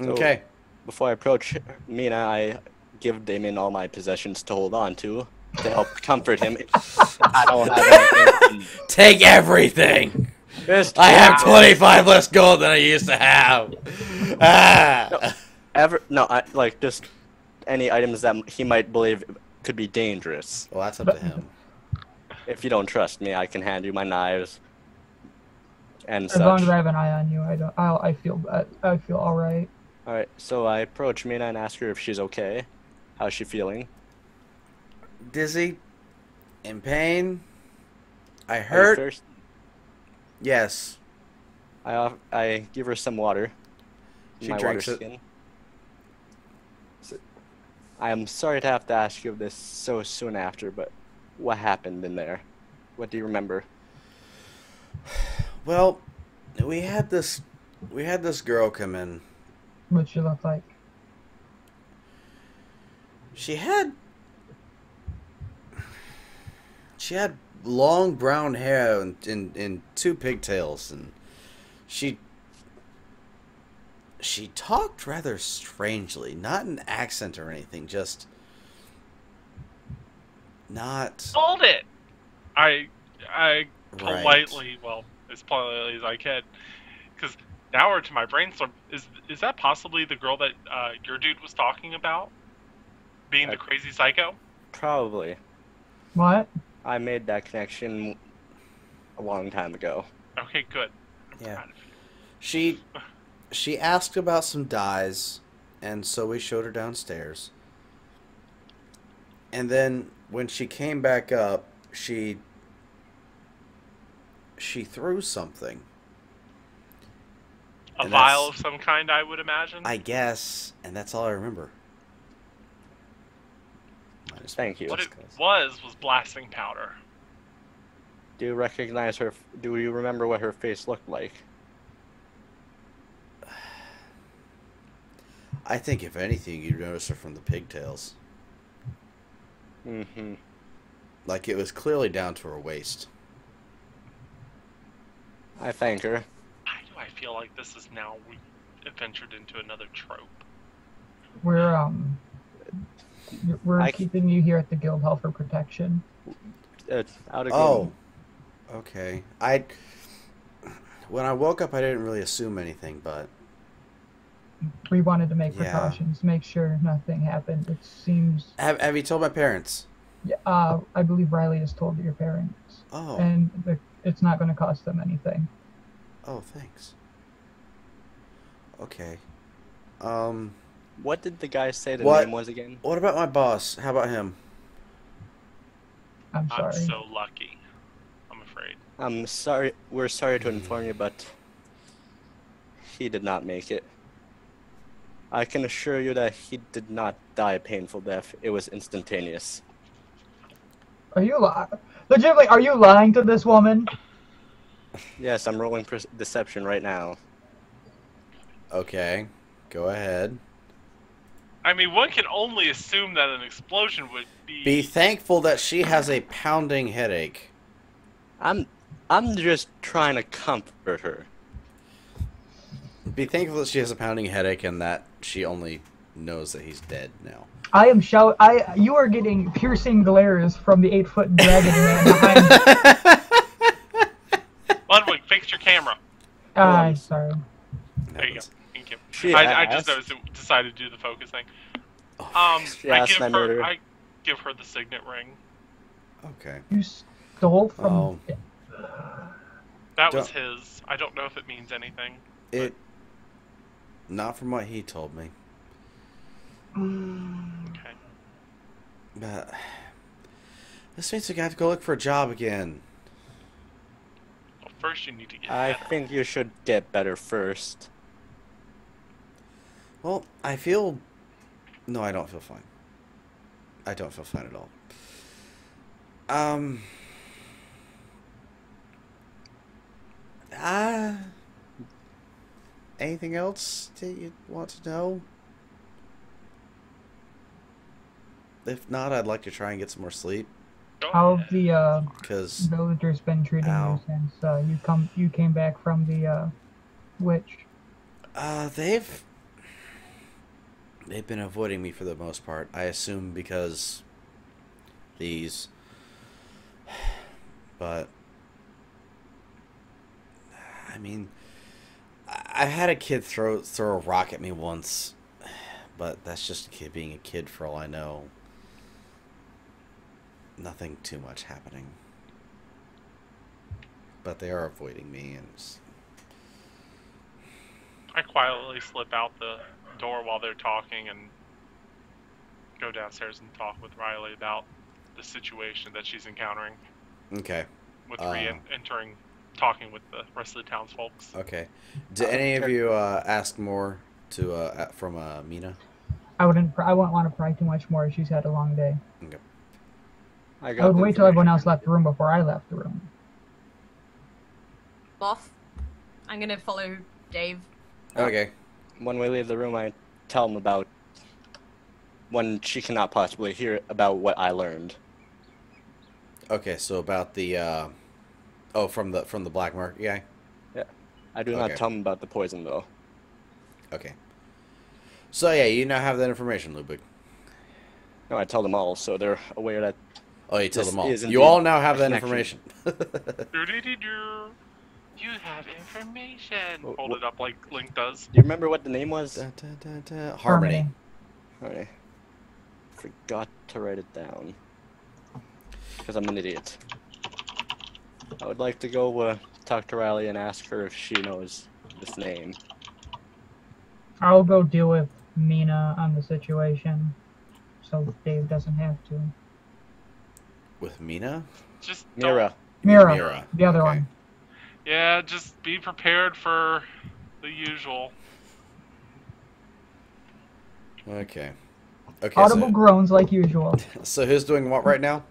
So- Okay. Before I approach Mina, I give Damien all my possessions to hold on to to help comfort him. I don't have anything. Take everything. Just I have 25 less gold than I used to have. Ah. ever no, I, like just any items that he might believe could be dangerous. Well, that's up to him. If you don't trust me, I can hand you my knives and As long such. as I have an eye on you, I don't. I'll, I feel. I, I feel all right. All right, so I approach Mina and ask her if she's okay. How's she feeling? Dizzy? In pain? I Are you hurt? Yes. I off- I give her some water. She my drinks water it. skin. So- I am sorry to have to ask you this so soon after, but what happened in there? What do you remember? Well, we had this we had this girl come in. What she look like. She had she had long brown hair and, and, and two pigtails and she she talked rather strangely, not an accent or anything, just not Hold it. I I right. politely, well, as politely as I can, because now we're to my brainstorm. Is is that possibly the girl that uh, your dude was talking about, being the crazy psycho? Probably. What? I made that connection a long time ago. Okay, good. I'm Yeah. proud of you. She she asked about some dyes, and so we showed her downstairs. And then when she came back up, she she threw something. A And vial of some kind, I would imagine. I guess, and that's all I remember. Minus Thank you. what it discuss. was was blasting powder. Do you recognize her? Do you remember what her face looked like? I think if anything, you'd notice her from the pigtails. Mm-hmm. Like it was clearly down to her waist. I thank her. Why do I feel like this is now we ventured into another trope? We're um. We're I- keeping you here at the guild hall for protection. Uh, out of Oh, okay. I when I woke up, I didn't really assume anything, but We wanted to make Yeah. precautions, make sure nothing happened. It seems. have have you told my parents? yeah, Uh, I believe Riley has told your parents, Oh, and it's not going to cost them anything. oh, thanks. Okay. Um, What did the guy say the What? name was again? what about my boss? How about him? I'm sorry. I'm so lucky. I'm afraid. I'm sorry. We're sorry to inform you, but he did not make it. I can assure you that he did not die a painful death. It was instantaneous. Are you lying? legitimately? Are you lying to this woman? Yes, I'm rolling deception right now. Okay, go ahead. I mean, one can only assume that an explosion would be. Be thankful that she has a pounding headache. I'm I'm just trying to comfort her. Be thankful that she has a pounding headache and that she only knows that he's dead now. I am shout. I you are getting piercing glares from the eight foot dragon man behind. Ludwig, fix your camera. Ah, sorry. There you go. Thank you. She I, I just asked. decided to do the focusing. Oh, Um, She I give I made her, her. I give her the signet ring. okay. You stole from. Oh. That was Don't- his. I don't know if it means anything. It. Not from what he told me, Okay. but this means we got to go look for a job again. Well, first you need to get. I better. think you should get better first. Well, I feel. No, I don't feel fine. I don't feel fine at all. Um. Ah. anything else that you want to know? If not, I'd like to try and get some more sleep Go How ahead. have the uh, because villagers been treating Ow. you since uh, you come you came back from the uh, witch? uh, they've they've been avoiding me for the most part. I assume because these, but I mean, I had a kid throw throw a rock at me once, but that's just a kid being a kid for all I know. Nothing too much happening. But they are avoiding me, and it's- I quietly slip out the door while they're talking and go downstairs and talk with Riley about the situation that she's encountering okay. with Uh. re-entering, talking with the rest of the townsfolks. Okay. Did Uh, any of you uh, ask more to uh, from uh, Mina? I wouldn't. I wouldn't want to pry too much more. She's had a long day. I, I got would wait till everyone else left the room before I left the room. Boff. I'm gonna follow Dave. Okay. When we leave the room, I tell him about when she cannot possibly hear about what I learned. Okay. So about the uh, oh from the from the black market guy. Yeah, I do Okay. not tell him about the poison though. Okay. So yeah, you now have that information, Ludwig. No, I tell them all, so they're aware that Oh, you tell This them all. You all now have that connection. information. You have information. Wh- Hold wh- it up like Link does. Do you remember what the name was? Da, da, da, da. Harmony. Alright. Forgot to write it down. Because I'm an idiot. I would like to go uh, talk to Riley and ask her if she knows this name. I'll go deal with Mina on the situation, so Dave doesn't have to. With Mina. Just don't- Mira. Mira, Mira. the other Okay. one. Yeah, just be prepared for the usual. Okay. Okay. Audible So, groans like usual. so who's doing what right now?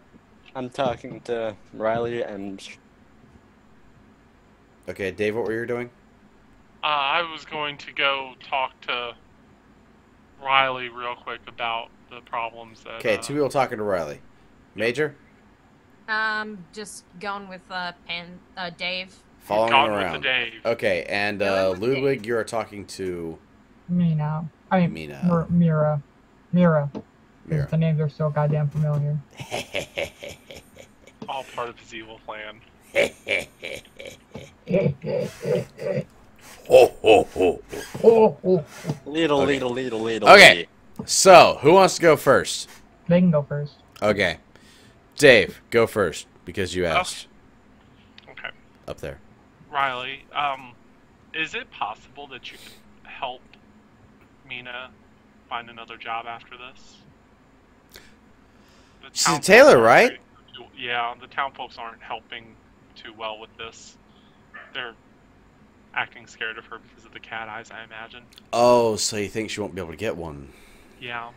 I'm talking to Riley and Okay, Dave. What were you doing? Uh, I was going to go talk to Riley real quick about the problems that. Okay, uh, two people talking to Riley. Major, Um, just going with uh, Pan, uh, Dave. Following him gone with around. the Dave. Okay, and uh. Ludwig, you are talking to Mina. I mean, Mina. Mir- Mira. Mira. 'cause Mira. The names are so goddamn familiar. All part of his evil plan. ho, ho, ho. oh, oh. little, Okay. little, little, little. Okay. lady. So, who wants to go first? They can go first. Okay. Dave, go first because you Oh. asked Okay, up there. Riley. Um, is it possible that you can help Mina find another job after this? The She's a tailor, right? Yeah, the town folks aren't helping too well with this. They're acting scared of her because of the cat eyes, I imagine. Oh, so you think she won't be able to get one? Yeah.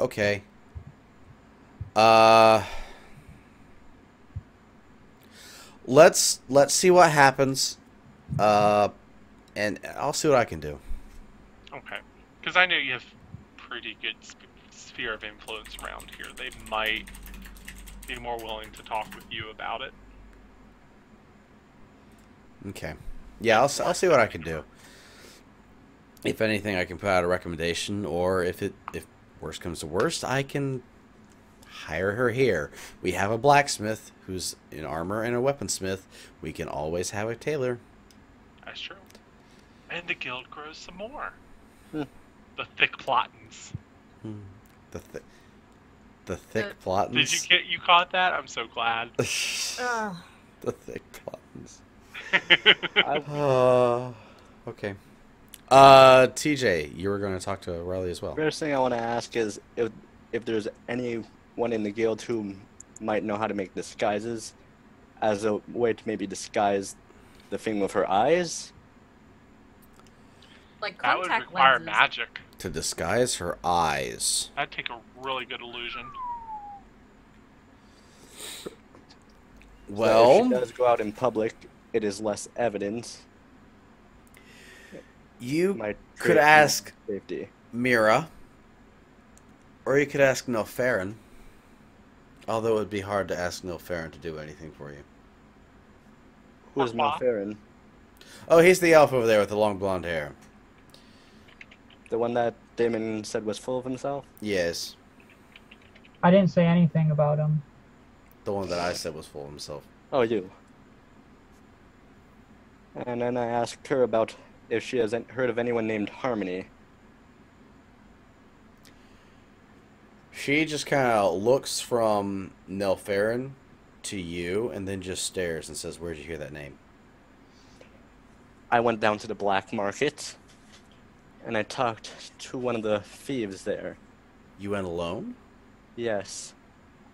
Okay. Uh Let's let's see what happens. Uh and I'll see what I can do. Okay. Because I know you have pretty good sp- sphere of influence around here. They might be more willing to talk with you about it. Okay. Yeah, I'll I'll see what I can do. If anything, I can put out a recommendation, or if it if worst comes to worst, I can hire her here. We have a blacksmith who's in armor and a weaponsmith. We can always have a tailor. That's true. And the guild grows some more. Hmm. The thick plottins. Hmm. The th- the thick The- plottins. Did you get you caught that? I'm so glad. Ugh. the thick plottins. Uh, okay. Uh, TJ, you were going to talk to Riley as well. first thing I want to ask is if if there's anyone in the guild who might know how to make disguises as a way to maybe disguise the thing with her eyes. Like that would contact require lenses. magic. To to disguise her eyes. That'd take a really good illusion. So if Well, she does go out in public, it is less evidence. you could ask safety. Mira, or you could ask Nilfarin. Although it would be hard to ask Nilfarin to do anything for you. Who's Uh-huh. Malferin? Oh, he's the elf over there with the long blonde hair. The one that Damon said was full of himself? Yes, I didn't say anything about him. the one that I said was full of himself. Oh, you. And then I asked her about if she has an- heard of anyone named Harmony. She just kind of looks from Nilfarin to you and then just stares and says, Where'd you hear that name? I went down to the black market and I talked to one of the thieves there. You went alone? Yes.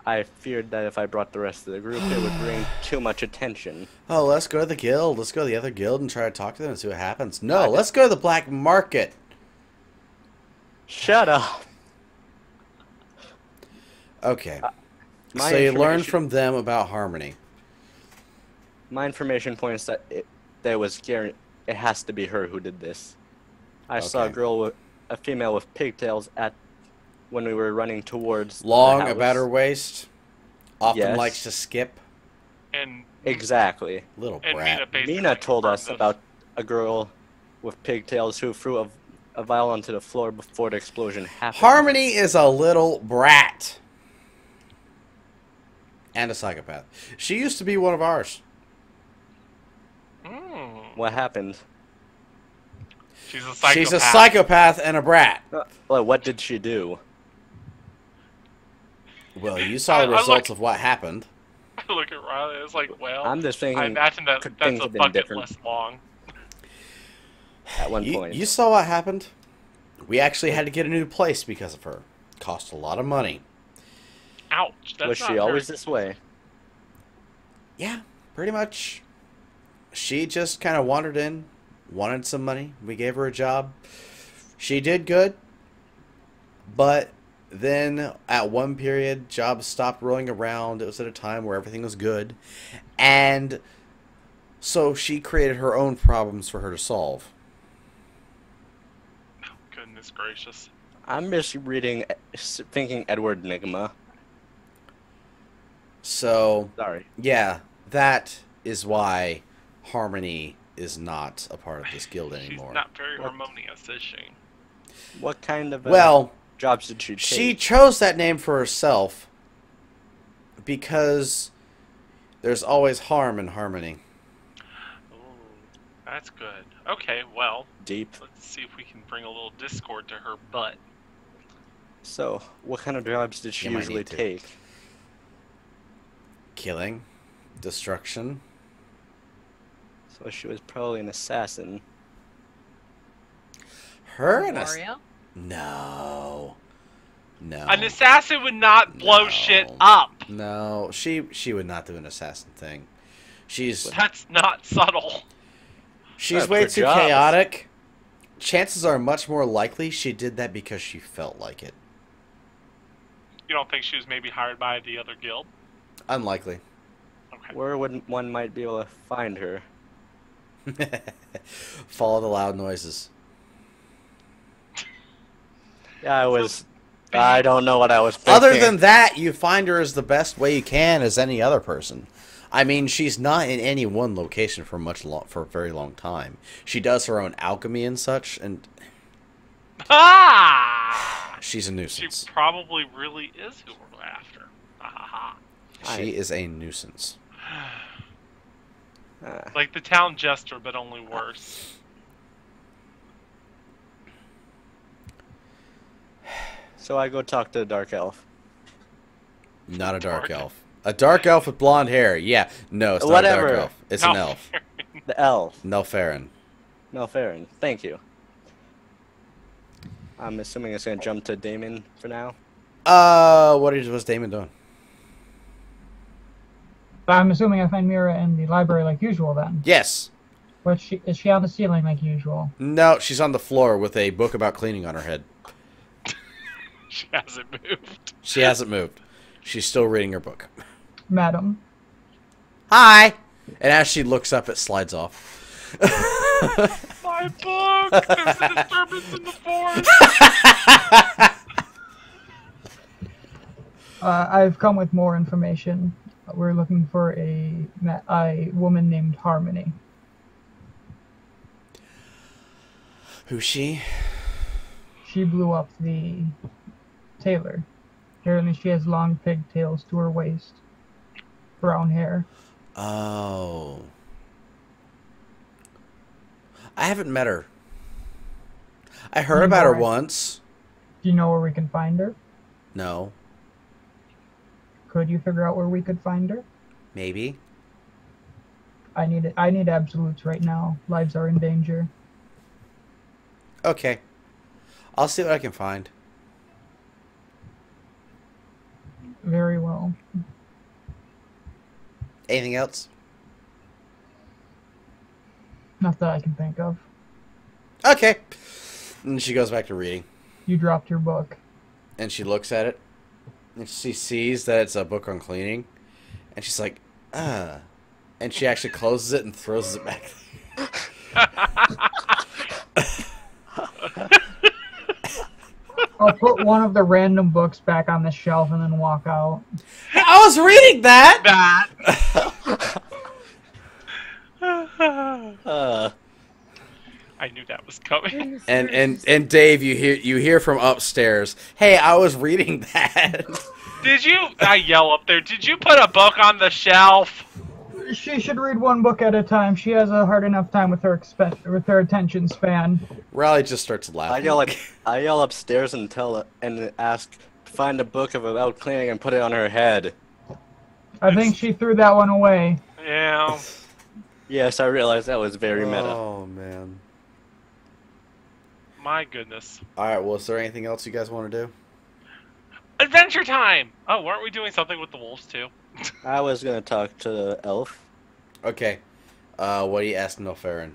I feared that if I brought the rest of the group, it would bring too much attention. Oh, let's go to the guild. Let's go to the other guild and try to talk to them and see what happens. No, did- let's go to the black market. Shut up! Okay. Uh, my so you learned from them about Harmony. My information points that it, there was guar- it has to be her who did this. I saw a girl with a female with pigtails at when we were running towards the Long house. about her waist. Often Yes. likes to skip. And Exactly. Little and brat. Mina Mina told us this. about a girl with pigtails who threw a, a vial onto the floor before the explosion happened. Harmony is a little brat. And a psychopath. She used to be one of ours. Mm, What happened? she's a psychopath. She's a psychopath and a brat. Uh, Well, what did she do? Well, you saw I- the I results look- of what happened. I look at Riley. It's like, well, I'm just I imagine that could that's things a have been bucket different? list long. at one You, point. you saw what happened? We actually had to get a new place because of her. Cost a lot of money. Ouch. That's was not she very- always this way? Yeah, pretty much. She just kind of wandered in, wanted some money. We gave her a job. She did good, but then at one period, jobs stopped rolling around. It was at a time where everything was good, and so she created her own problems for her to solve. Oh, goodness gracious. I'm just reading, thinking Edward Nygma. So Sorry. yeah, that is why Harmony is not a part of this guild anymore. She's anymore. not very What? harmonious, is she? What kind of Well. jobs did she take? She chose that name for herself because there's always harm in harmony. Ooh, that's good. Okay, well, Deep. let's see if we can bring a little discord to her butt. So, what kind of jobs did she You usually need to. take? Killing, destruction. So she was probably an assassin. Her and a no, no, An assassin would not blow No. shit up. no. She she would not do an assassin thing. She's That's not subtle. she's Uh, way too jobs. chaotic. Chances are much more likely she did that because she felt like it. You don't think she was maybe hired by the other guild? Unlikely. Okay. Where would one might be able to find her? Follow the loud noises. Yeah, I was. I don't know what I was thinking. Other than that, you find her as the best way you can as any other person. I mean, she's not in any one location for much long, for a very long time. She does her own alchemy and such, and Ah! she's a nuisance. She nuisance. probably really is who we're after. Ha ha ha. She is a nuisance. Uh, Like the town jester, but only worse. so I go talk to the dark elf. Not a dark Dark. elf. A dark elf with blonde hair. Yeah, no, it's not a dark elf. It's No. an elf. The elf. Nelfarin. Melfarin. Thank you. I'm assuming it's gonna jump to Damon for now. Uh, what is what's Damon doing? But I'm assuming I find Mira in the library like usual then. Yes. But she is she on the ceiling like usual? No, she's on the floor with a book about cleaning on her head. she hasn't moved. She hasn't moved. She's still reading her book. Madam. Hi. And as she looks up, it slides off. My book! There's a disturbance in the forest! Uh, I've come with more information. We're looking for a a woman named Harmony. Who's she? She blew up the tailor. Apparently, she has long pigtails to her waist, brown hair. Oh. I haven't met her. I heard about her. once. Do you know where we can find her? No. Could you figure out where we could find her? Maybe. I need I need absolutes right now. Lives are in danger. Okay. I'll see what I can find. Very well. Anything else? Not that I can think of. Okay. And she goes back to reading. You dropped your book. And she looks at it. And she sees that it's a book on cleaning. And she's like, ah. And she actually closes it and throws it back. I'll put one of the random books back on the shelf and then walk out. I was reading that! That! Uh, I knew that was coming. And and and Dave, you hear you hear from upstairs. Hey, I was reading that. Did you? I yell up there. Did you put a book on the shelf? She should read one book at a time. She has a hard enough time with her expen- with her attention span. Riley just starts laughing. I yell like I yell upstairs and tell and ask to find a book of about cleaning and put it on her head. I think she threw that one away. Yeah. Yes, I realized that was very meta. Oh man. My goodness. All right. Well, is there anything else you guys want to do? Adventure time! Oh, weren't we doing something with the wolves too? I was gonna talk to the elf. Okay. Uh, what do you ask Nilfarin?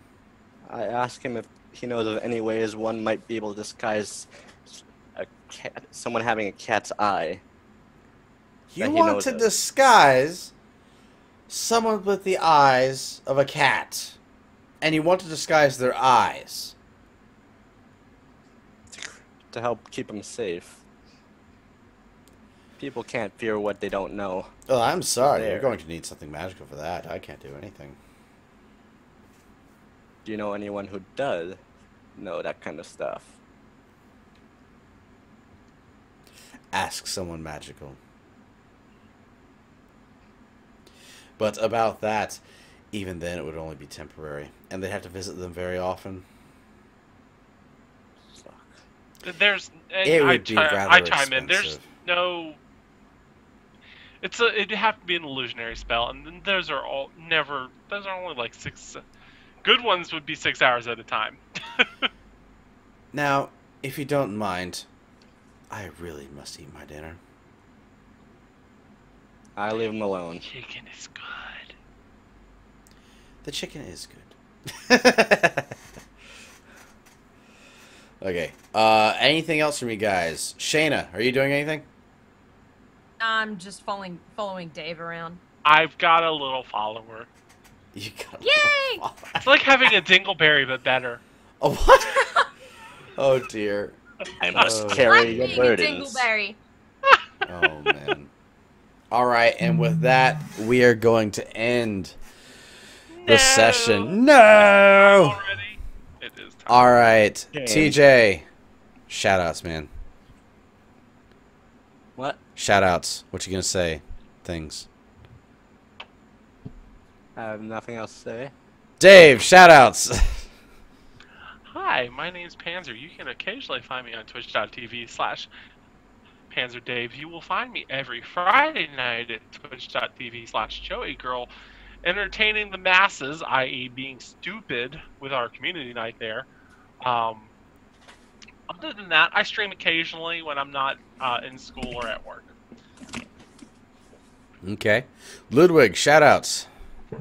I asked him if he knows of any ways one might be able to disguise a cat, someone having a cat's eye. You want to of. disguise someone with the eyes of a cat, and you want to disguise their eyes. To help keep them safe. People can't fear what they don't know. Oh, I'm sorry. You're going to need something magical for that. I can't do anything. Do you know anyone who does know that kind of stuff? Ask someone magical. But about that, even then, it would only be temporary, and they'd have to visit them very often. Fuck. There's. and It I would be chi- rather I chime in. There's no. It's a. It'd have to be an illusionary spell, and those are all never. Those are only like six. Good ones would be six hours at a time. Now, if you don't mind, I really must eat my dinner. I leave him alone. Chicken is good. The chicken is good. okay. Uh, anything else from you guys? Shayna, are you doing anything? I'm just following following Dave around. I've got a little follower. You got Yay! It's like having a dingleberry, but better. Oh what? oh dear. I must Oh. carry I'm your being a burdens. dingleberry. Oh man. All right, and with that, we are going to end the No. session. No. All right, Game. TJ. Shout outs, man. What? Shout outs. What you gonna say? Things. I have nothing else to say. Dave, shout outs. Hi, my name's Panzer. You can occasionally find me on twitch.tv slash PanzerDave. You will find me every Friday night at twitch.tv slash Joey Girl, entertaining the masses, i.e., being stupid with our community night there. Um, other than that, I stream occasionally when I'm not uh, in school or at work. okay. Ludwig, shout outs.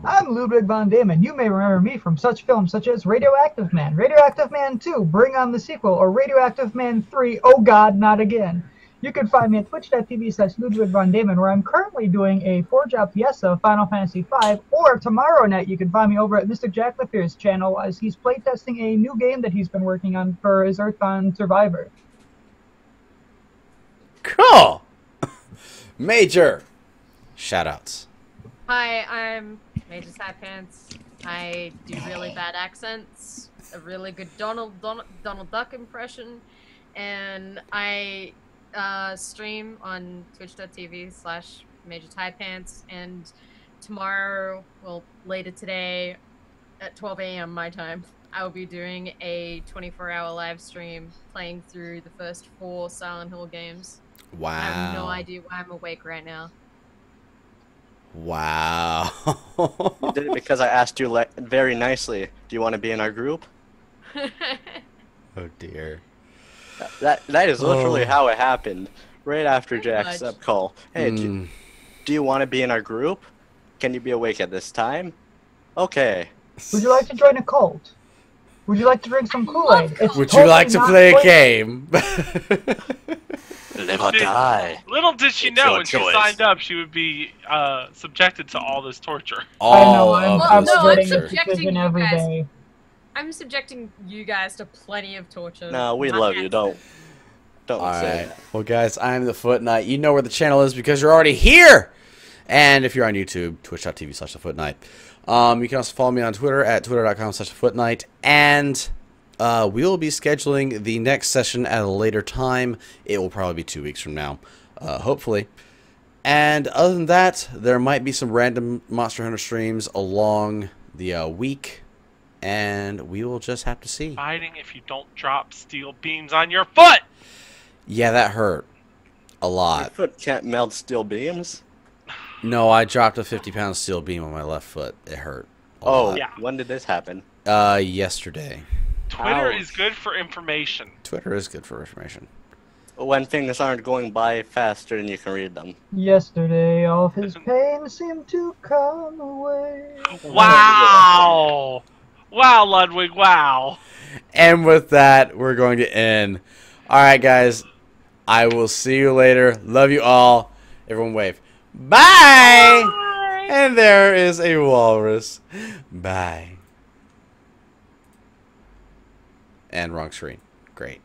I'm Ludwig von Damon. You may remember me from such films such as Radioactive Man, Radioactive Man 2, Bring on the Sequel, or Radioactive Man 3, Oh God, Not Again. You can find me at twitch.tv slash Ludwig von Damon, where I'm currently doing a four job Fiesta of Final Fantasy V, or tomorrow night you can find me over at Mr. Jack Lafier's channel as he's playtesting a new game that he's been working on for his Earthbound Survivor. Cool. Major. Shoutouts. Hi, I'm Major Sad Pants. I do really bad accents, a really good Donald Donald, Donald Duck impression, and I uh, stream on twitch.tv slash Major Tie Pants. And tomorrow, well, later today, at 12 a.m. my time, I will be doing a 24-hour live stream playing through the first four Silent Hill games. Wow. I have no idea why I'm awake right now. Wow. You did it because I asked you le- very nicely. Do you want to be in our group? oh dear. That that is literally Oh. how it happened. Right after Pretty Jack's up call. Hey, do, Mm, do you want to be in our group? Can you be awake at this time? Okay. Would you like to join a cult? Would you like to drink some Kool Aid? Would Would you like to play a game? Live or die. Little did she It's know your when she signed up, she would be uh, subjected to all this torture. I know, All I'm, of I'm this no, I'm subjecting you every guys. Day. I'm subjecting you guys to plenty of torture. No, we Not love you. Don't don't All say right. that. Well, guys, I'm the Foot Knight. You know where the channel is because you're already here. And if you're on YouTube, twitch.tv slash the Foot Knight. Um, you can also follow me on Twitter at twitter.com slash the Foot Knight. And uh, we will be scheduling the next session at a later time. It will probably be two weeks from now, uh, hopefully. And other than that, there might be some random Monster Hunter streams along the uh, week. And we will just have to see. Fighting if you don't drop steel beams on your foot! Yeah, that hurt. A Your lot. foot can't melt steel beams. No, I dropped a 50 pound steel beam on my left foot. It hurt. a Oh, lot. Yeah. when did this happen? Uh, yesterday. Twitter Ouch. is good for information. Twitter is good for information. When things aren't going by faster than you can read them. Yesterday, all of his pain seemed to come away. Wow! Wow, Ludwig, wow. And with that, we're going to end. All right, guys. I will see you later. Love you all. Everyone wave. Bye. And there is a walrus. Bye. And wrong screen. Great.